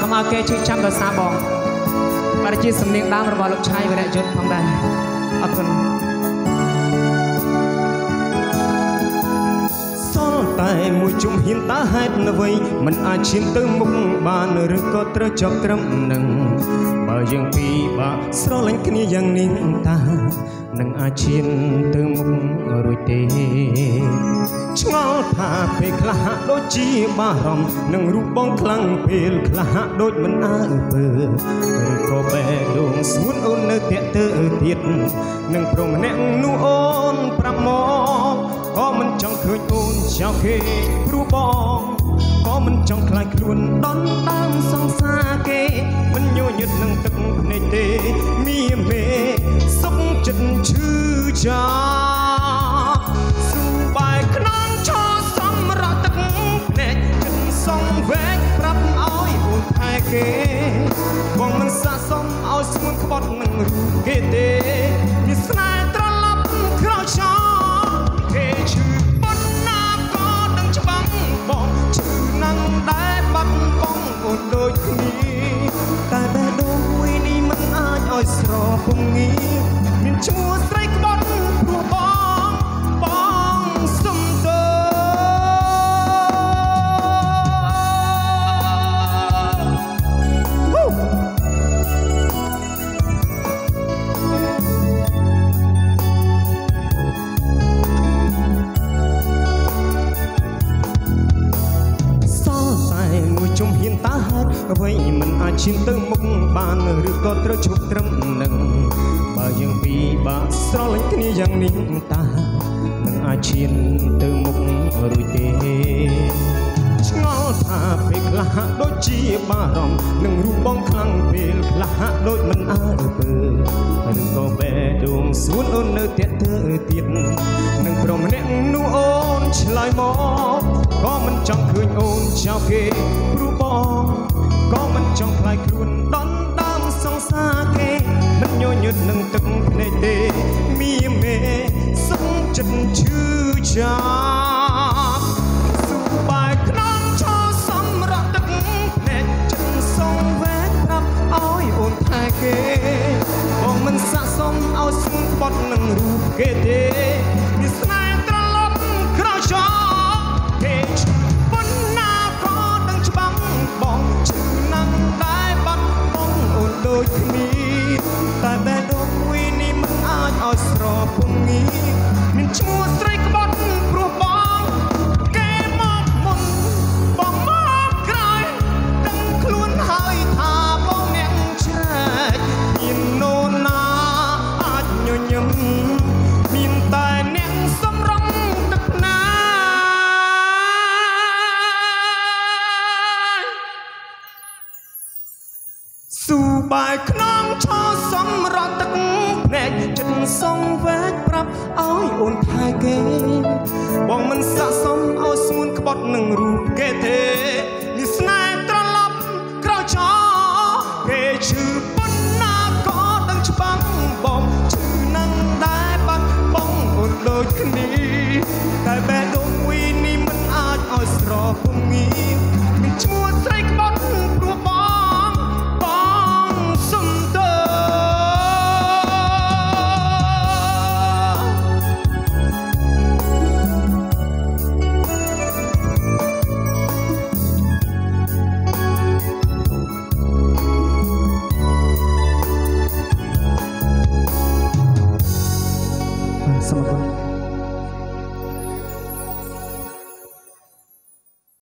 កុំឲ្យគេឈឺចាំដោយសារបងបាទជាសំនៀងដើមរបស់លោកឆៃវរៈយុទ្ធផងដែរអរគុណសល់តែមួយជំហានតើហេតុអ្វីមិនអាចឈានទៅមុខបានឬក៏ត្រូវចប់ត្រឹមនឹងបើយើងពីរបាក់ស្រឡាញ់គ្នាយ៉ាងនេះតើនឹងអាចឈានទៅមុខ ខ្លះហាក់ដូចជាបារម្ភនឹងរូបបងខ្លាំងពេលខ្លះហាក់ដូចមិនអើពើឬក៏បែរដងស្ងួនអូននៅតាក់ទើទៀតនឹងព្រមម្នាក់នោះអូនប្រាប់មកក៏មិនចង់ឃើញអូនចោលគេព្រោះបងក៏មិនចង់ខ្លាចខ្លួនដន់តាមសង្សារគេមិនញញឹតនឹងទឹកភ្នែកទេមីមេសុខចិត្តឈឺចា ងដែរបាត់បងអូនដូចគ្នាតែបេះដូងមួយនេះមិនអាចឲ្យស្រពំងាមានឈ្មោះ អ្វីមិនអាចឈានទៅមុខបានឬក៏ត្រូវឈប់ត្រឹមនឹងបើយើងពីរបាក់ស្រឡាញ់គ្នាយ៉ាងនេះតើនឹងអាចឈានទៅមុខរួចទេឆ្ងល់ថាពេលខ្លះហាក់ដូចជាបារម្ភនឹងរូបបងខ្លាំងពេលខ្លះហាក់ដូចមិនអើពើឬក៏បែរដួងសួនអូននៅតែទើទៀតនឹងប្រមម្នាក់នោះអូនឆ្លើយមកក៏មិនចង់ឃើញអូនចោលគេព្រោះ ឈឺចាប់ស៊ូបាយខ្នងឈរសម្រាប់ទឹកភ្នែកចិត្តសងវែកប្រាប់ឲ្យអូនថែគេបងមិនស័កសមឲ្យស្ងួនក្បត់នឹងរូបគេទេមានស្នេហ៍ត្រឡប់ក្រោយចោលគេឈឺប៉ុណ្ណាក៏ដឹងច្បាស់បងឈឺណាស់ដែរបាត់បងអូនដូចគ្នា បាយខ្នងឈរសម្រាប់ទឹកភ្នែកចិត្តសងវែកប្រាប់ឲ្យអូនថែគេ បងមិនស័កសមឲ្យស្ងួនក្បត់នឹងរូបគេទេនេះស្នេហ៍ត្រឡប់ក្រោយចោលគេឈឺប៉ុណ្ណាក៏ដឹងច្បាស់បងឈឺនឹងដែរបាត់បងអូនដូចគ្នាតែបេះដូងមួយនេះមិនអាចឲ្យស្រពំងា សូមអរគុណ